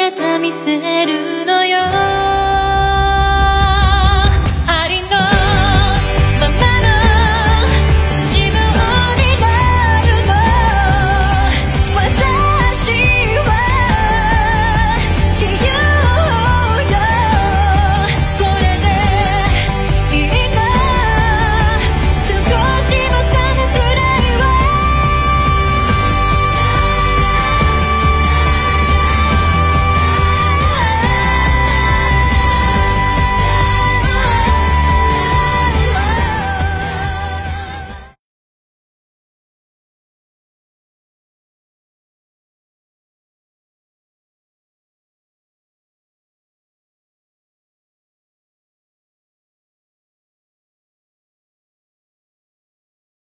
姿見せるのよ。